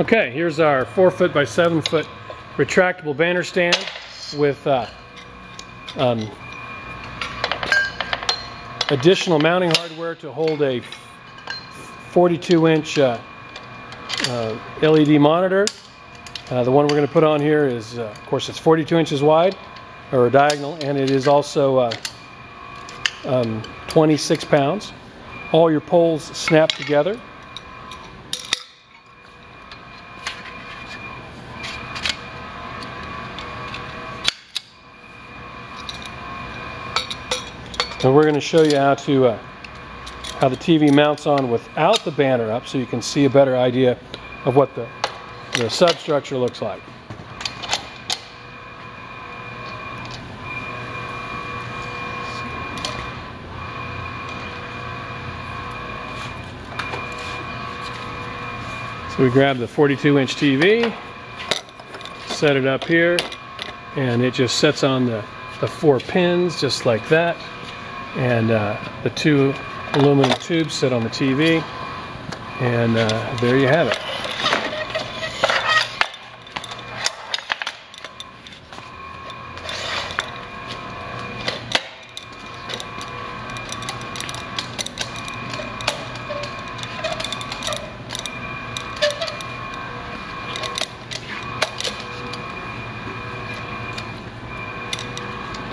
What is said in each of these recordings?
Okay, here's our four foot by seven foot retractable banner stand with uh, um, additional mounting hardware to hold a 42 inch uh, uh, LED monitor. Uh, the one we're going to put on here is, uh, of course, it's 42 inches wide or diagonal, and it is also uh, um, 26 pounds. All your poles snap together. And we're going to show you how to uh, how the TV mounts on without the banner up so you can see a better idea of what the, the substructure looks like. So we grab the 42 inch TV, set it up here, and it just sets on the, the four pins just like that. And uh, the two aluminum tubes sit on the TV. And uh, there you have it.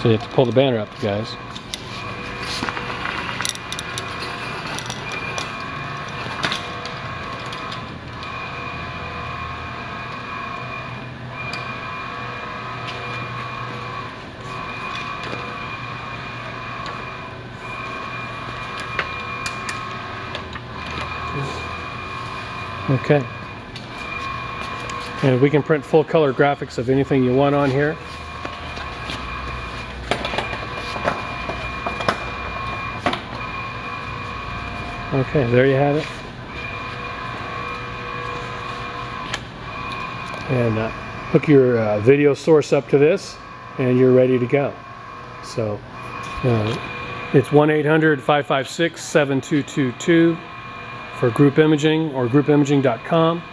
So you have to pull the banner up, guys. Okay. And we can print full color graphics of anything you want on here. Okay, there you have it. And uh, hook your uh, video source up to this and you're ready to go. So uh, it's 1-800-556-7222 for group imaging or groupimaging.com.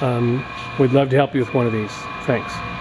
Um, we'd love to help you with one of these. Thanks.